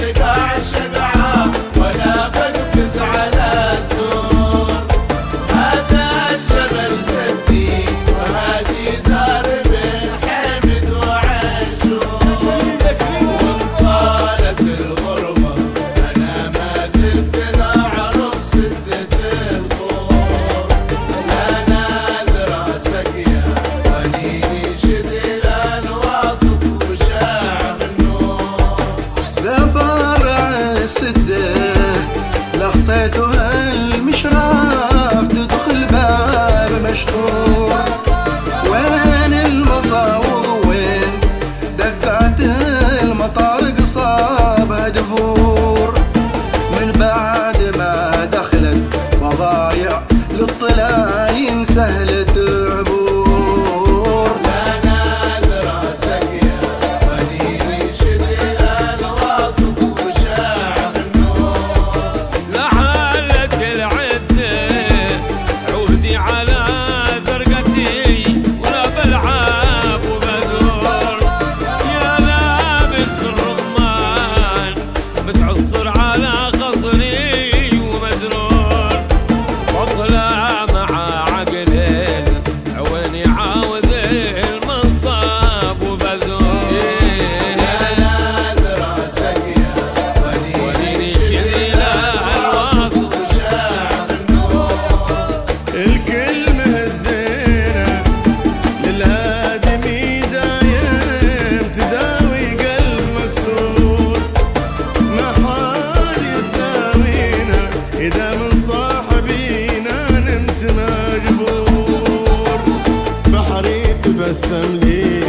chegar. что sangue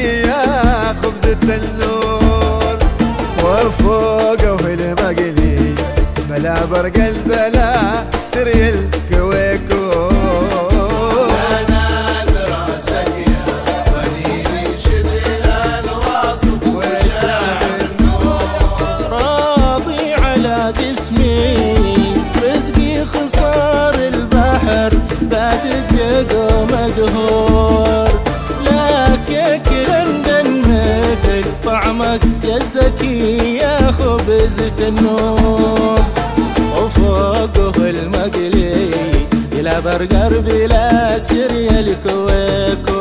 يا خبز التنور وفوقه المقلي بلا برق البلا سري الكوي يا خبزة النوم وفوقه المقلي بلا برقر بلا سريال كويكو